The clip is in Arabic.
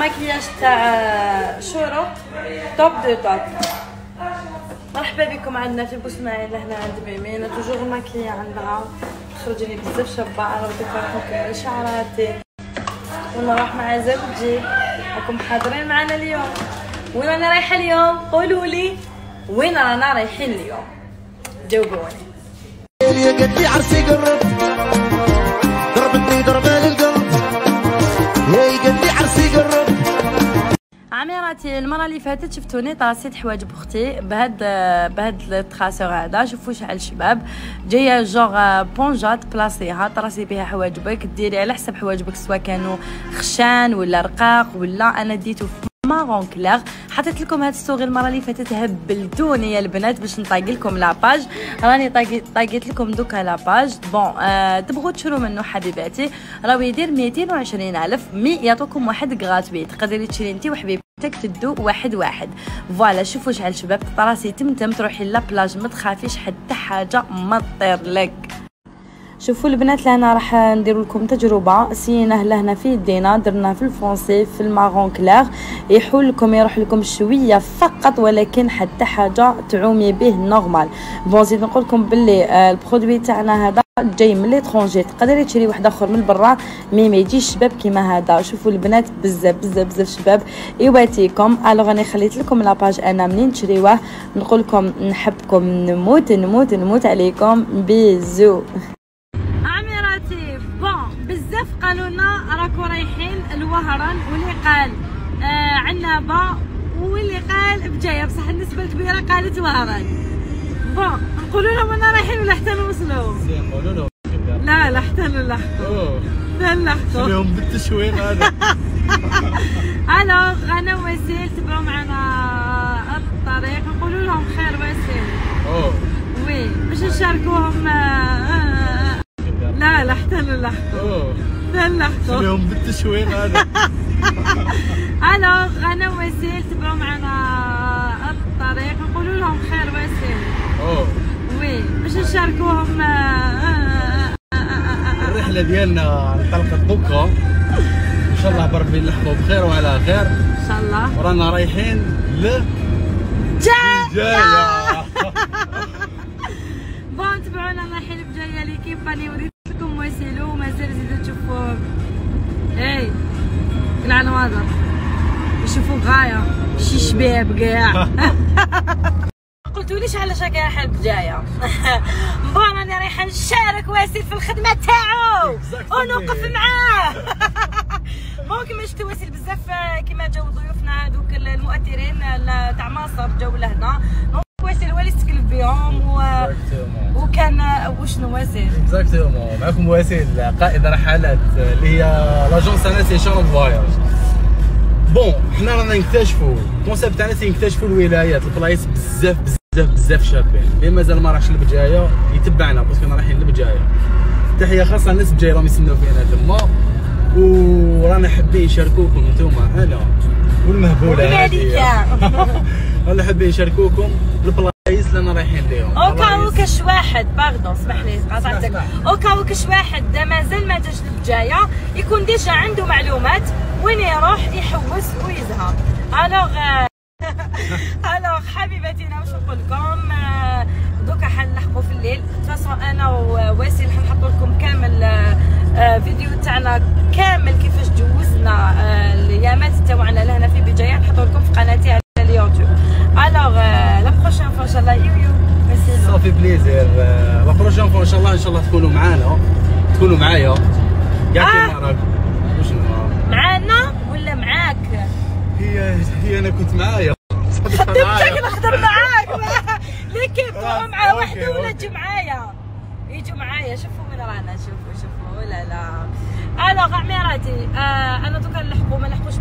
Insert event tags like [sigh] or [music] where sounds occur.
ماكياج تاع شروق top de top مرحبا بكم عندنا في بوسماعيل لهنا عند بيمينه toujours maquillée عندها تخرج لي بزاف شابه دوكا نكمل شعراتي ونروح مع زوجي راكم حاضرين معنا اليوم. وين أنا رايحه اليوم؟ قولوا لي. وين رانا رايحين اليوم؟ جاوبوني. يا عرسي عميراتي المرة اللي فاتت شفتوني طاسيت حوايج بوختي بهاد بهاد التخاسور هذا شوفوا شحال شباب. جاية جوغ بونجات بلاصيها طراسي بها حواجبك ديري على حسب حواجبك سواء كانوا خشان ولا رقاق ولا أنا ديتو مارون كلير حطيت لكم هاد الصوغي المرة اللي فاتت. هبلتوني يا البنات باش نطاقي لكم لاباج راني طاقيت لكم دوكا لاباج بون آه تبغوا تشرو منه حبيباتي؟ راهو يدير 220 ألف mais يعطوكم واحد gratuit تقدري تشري انت وحبيبتك تدو واحد واحد. voilà شوفوا شحال شباب طراسي تمتم تروحي la plage ما تخافيش حتى حاجة ما تطير لك. شوفوا البنات لهنا راح ندير لكم تجربة. سيناه لهنا في يدينا درنا في ال foncé في ال marron clair. يحول لكم يروح لكم شوية فقط ولكن حتى حاجة تعومي به normal bon زيد نقول لكم باللي آه، ال produit تاعنا هذا جاي من l'étranger تقدري تشري واحد آخر من برا. mais ما يجيش شباب كيما هذا. شوفوا البنات بزاف بزاف بزاف شباب. يواتيكم alors راني خليت لكم la page أنا منين تشريوه. نقول لكم نحبكم نموت نموت نموت عليكم. bisous. بزاف قالوا لنا راكو رايحين الوهران واللي قال آه عنابه واللي قال بجاية. بصح النسبة الكبيره قالت وهران. bon نقولوا لهم أنا رايحين ولا حتى نوصلوا؟ لا لا حتى نلحقوا حتى نلحقوا اليوم بالتشويق هذا؟ [laughs] alors أنا وسيل تبعوا معنا الطريق. نقولوا لهم خير وسيل. أوه. oui باش نشاركوهم آه، حتى نلحقوا اليوم بالتشويق هذا alors أنا وسيل تبعوا معنا الطريق. نقولوا لهم خير وسيل. أوه. oui. باش نشاركوهم آه، آه، آه،. الرحلة ديالنا انطلقت بكره إن شاء الله بربي نلحقوا بخير وعلى خير. إن شاء الله. ورانا رايحين ل جاي جاية. [laughs] bon تبعونا رايحين بجايه l'équipe راني وسيلو ومازال زيدو تشوفوا إي les endroits يشوفوا غاية. شي شباب كاع. [laughs] قلتوليش علاش راكي رايحه بجايه [laughs] bon راني رايحة نشارك واسيل في الخدمة تاعو. ونوقف معاه. [laughs] bon كيما شفتوا واسيل بزاف كيما جاو ضيوفنا هذوك المؤثرين تاع مصر جاو لهنا. donc واسيل هو اللي استكلف بهم و... وكان وشنو واسيل exactement معكم واسيل قائد رحلات اللي هي l'agence تاعنا سي شارون voyage bon حنا رانا نكتشفوا ال concept تاعنا نكتشفوا الولايات. البلايص بزاف بزاف بزاف شابين. اللي مازال ما راحش لبجاية يتبعنا parce que رانا رايحين لبجاية. تحية خاصة الناس بجاية راهم يستناو فينا تما. ورانا حابين نشاركوكم نتوما. أنا. والمهبولة هذه. [laughs] رانا حابين نشاركوكم البلايص اللي رانا رايحين ليهم au cas où البلايص- كاش واحد pardon اسمح لي قاطعتك. اسمع. اوكا وكش واحد مازال ما جاش لبجايه يكون déjà عنده معلومات وين يروح يحوس ويزهق alors [laughs] alors حبيباتينا واش نقول لكم آه، دوكا حنلحقوا في الليل. façon أنا وواسيل حنحطوا لكم كامل آه، آه، فيديو تاعنا كامل كيفاش جوزنا الأيامات تاعنا لهنا في بجاية. نحطوا لكم في قناتي على اليوتيوب alors la prochaine fois ان شاء الله يو يو ميرسي صافي plaisir آه، إن شاء الله إن شاء الله تكونوا معانا. تكونوا معايا. كاع آه. معانا ولا معاك؟ هي هي أنا كنت معايا. معايا. نخدم معاك. l'équipe خلاص، مع وحده ولا. تجي معايا؟ يجوا معايا. شوفوا وين رانا شوفوا شوفوا لا لا. alors عميراتي آه أنا دوكا نلحقوا ما نلحقوش